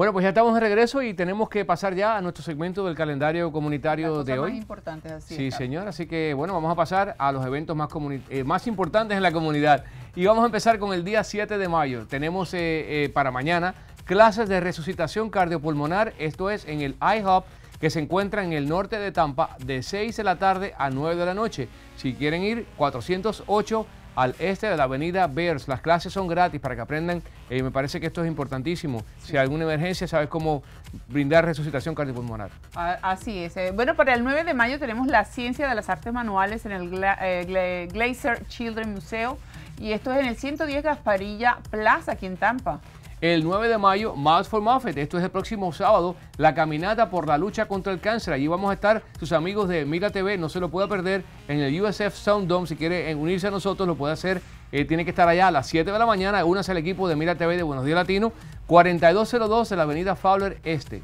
Bueno, pues ya estamos de regreso y tenemos que pasar ya a nuestro segmento del calendario comunitario de hoy. Más importantes, así sí, señor. Así que, bueno, vamos a pasar a los eventos más, eh, más importantes en la comunidad. Y vamos a empezar con el día 7 de mayo. Tenemos eh, eh, para mañana clases de resucitación cardiopulmonar. Esto es en el IHOP que se encuentra en el norte de Tampa de 6 de la tarde a 9 de la noche. Si quieren ir, 408 al este de la avenida Bears. Las clases son gratis para que aprendan. y me parece que esto es importantísimo. Si hay alguna emergencia, sabes cómo brindar resucitación cardiopulmonar. Así es. Eh, bueno, para el 9 de mayo tenemos la ciencia de las artes manuales en el eh, Glacier Children Museo. Y esto es en el 110 Gasparilla Plaza, aquí en Tampa. El 9 de mayo, Miles for Muffet. Esto es el próximo sábado, la caminata por la lucha contra el cáncer. Allí vamos a estar sus amigos de Mira TV. No se lo pueda perder en el USF Sound Dome. Si quiere unirse a nosotros, lo puede hacer. Eh, tiene que estar allá a las 7 de la mañana. Únase al equipo de Mira TV de Buenos Días Latino, 4202 en la avenida Fowler Este.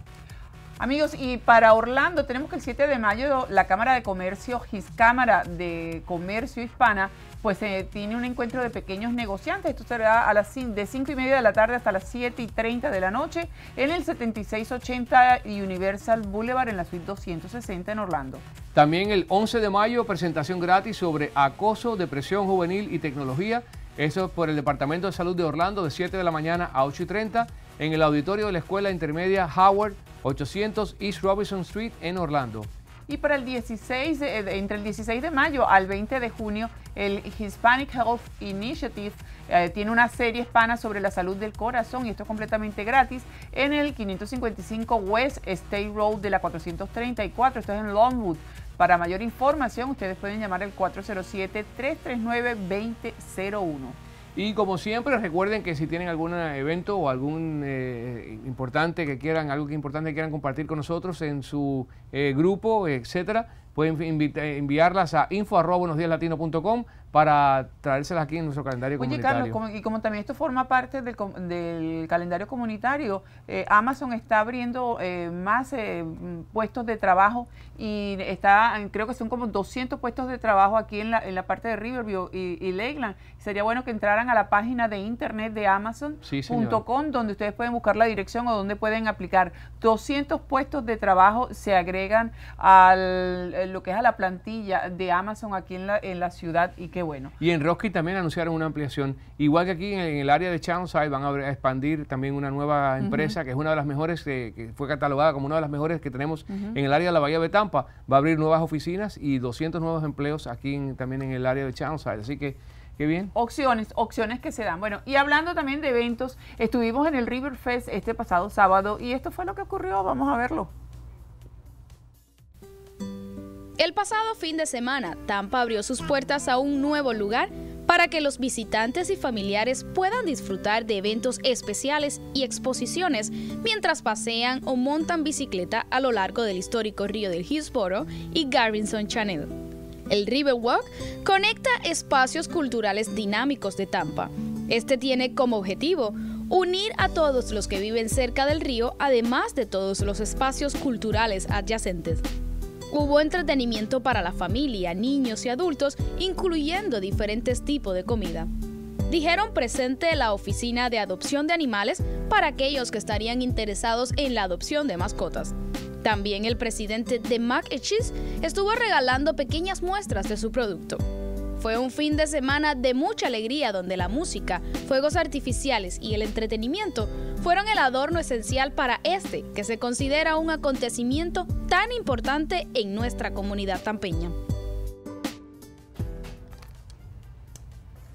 Amigos, y para Orlando tenemos que el 7 de mayo la Cámara de Comercio, Cámara de Comercio Hispana, pues eh, tiene un encuentro de pequeños negociantes. Esto será a las de 5 y media de la tarde hasta las 7 y 30 de la noche en el 7680 Universal Boulevard en la suite 260 en Orlando. También el 11 de mayo, presentación gratis sobre acoso, depresión juvenil y tecnología. Eso por el Departamento de Salud de Orlando de 7 de la mañana a 8 y 30 en el auditorio de la Escuela Intermedia Howard 800 East Robinson Street en Orlando. Y para el 16, entre el 16 de mayo al 20 de junio, el Hispanic Health Initiative eh, tiene una serie hispana sobre la salud del corazón y esto es completamente gratis en el 555 West State Road de la 434. Esto es en Longwood. Para mayor información, ustedes pueden llamar al 407-339-2001. Y como siempre, recuerden que si tienen algún evento o algún eh, importante que quieran, algo que importante que quieran compartir con nosotros en su eh, grupo, etcétera, pueden enviarlas a info.buenosdiaslatino.com para traérselas aquí en nuestro calendario Oye, comunitario. Carlos, y como también esto forma parte del, calendario comunitario, eh, Amazon está abriendo eh, más eh, puestos de trabajo y está, creo que son como 200 puestos de trabajo aquí en la, en la parte de Riverview y, y Lakeland. Sería bueno que entraran a la página de internet de Amazon.com, donde ustedes pueden buscar la dirección o donde pueden aplicar. 200 puestos de trabajo se agregan a lo que es a la plantilla de Amazon aquí en la, en la ciudad y que bueno. Y en Rocky también anunciaron una ampliación. Igual que aquí en, el área de Channelside van a expandir también una nueva empresa que es una de las mejores, que fue catalogada como una de las mejores que tenemos en el área de la Bahía de Tampa. Va a abrir nuevas oficinas y 200 nuevos empleos aquí también en el área de Channelside. Así que Qué bien. Opciones, opciones que se dan. Bueno, y hablando también de eventos, estuvimos en el River Fest este pasado sábado y esto fue lo que ocurrió. Vamos a verlo. El pasado fin de semana, Tampa abrió sus puertas a un nuevo lugar para que los visitantes y familiares puedan disfrutar de eventos especiales y exposiciones mientras pasean o montan bicicleta a lo largo del histórico río del Hillsborough y Garrison Channel. El Riverwalk conecta espacios culturales dinámicos de Tampa. Este tiene como objetivo unir a todos los que viven cerca del río, además de todos los espacios culturales adyacentes. Hubo entretenimiento para la familia, niños y adultos, incluyendo diferentes tipos de comida. Dijeron presente la oficina de adopción de animales para aquellos que estarían interesados en la adopción de mascotas. También el presidente de Mac Cheese estuvo regalando pequeñas muestras de su producto. Fue un fin de semana de mucha alegría donde la música, fuegos artificiales y el entretenimiento fueron el adorno esencial para este, que se considera un acontecimiento tan importante en nuestra comunidad tampeña.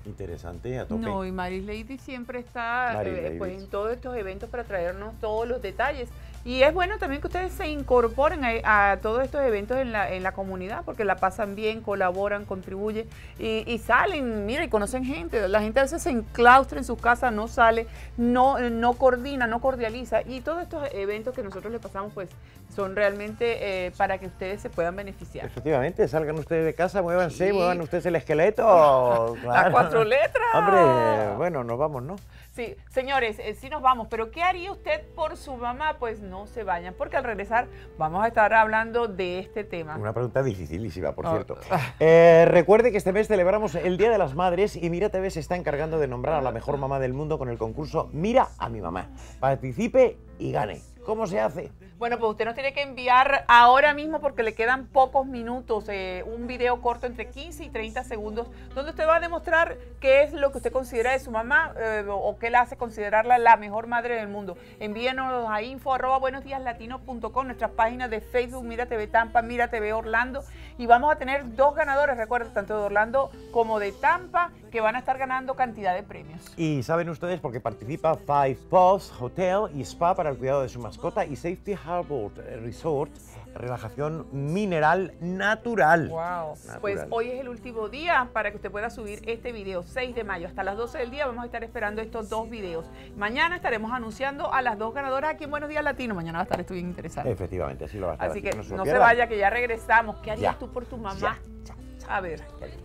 Interesante, a tope. No, y Maris Lady siempre está eh, pues, en todos estos eventos para traernos todos los detalles. Y es bueno también que ustedes se incorporen a, todos estos eventos en la, en la, comunidad, porque la pasan bien, colaboran, contribuyen y, salen, mira, y conocen gente. La gente a veces se enclaustra en sus casas, no sale, no, no coordina, no cordializa. Y todos estos eventos que nosotros le pasamos, pues son realmente eh, para que ustedes se puedan beneficiar. Efectivamente, salgan ustedes de casa, muévanse, muevan ustedes el esqueleto. Las cuatro letras. Hombre, bueno, nos vamos, ¿no? Sí, señores, eh, sí nos vamos, pero ¿qué haría usted por su mamá? Pues no se vayan, porque al regresar vamos a estar hablando de este tema. Una pregunta dificilísima, por cierto. Eh, recuerde que este mes celebramos el Día de las Madres y Mira TV se está encargando de nombrar a la mejor mamá del mundo con el concurso Mira a mi mamá. Participe y gane. ¿Cómo se hace? Bueno, pues usted nos tiene que enviar ahora mismo porque le quedan pocos minutos, eh, un video corto entre 15 y 30 segundos, donde usted va a demostrar qué es lo que usted considera de su mamá eh, o qué la hace considerarla la mejor madre del mundo. Envíenos a info arroba buenosdiaslatinos.com, nuestras páginas de Facebook, Mira TV Tampa, Mira TV Orlando, y vamos a tener dos ganadores, recuerden, tanto de Orlando como de Tampa, que van a estar ganando cantidad de premios. Y saben ustedes porque participa Five Paws Hotel y Spa para el cuidado de su mascota y Safety Harbor Resort, relajación mineral natural. Wow. Pues hoy es el último día para que usted pueda subir este video, 6 de mayo. Hasta las 12 del día vamos a estar esperando estos dos videos. Mañana estaremos anunciando a las dos ganadoras aquí en Buenos Días Latino. Mañana va a estar esto bien interesante. Efectivamente, así lo va a estar. Así, que no, se vaya, que ya regresamos. ¿Qué harías tú por tu mamá? A ver,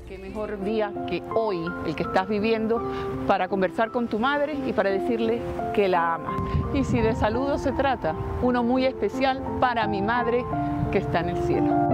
qué mejor día que hoy, el que estás viviendo, para conversar con tu madre y para decirle que la amas. Y si de saludo se trata, uno muy especial para mi madre que está en el cielo.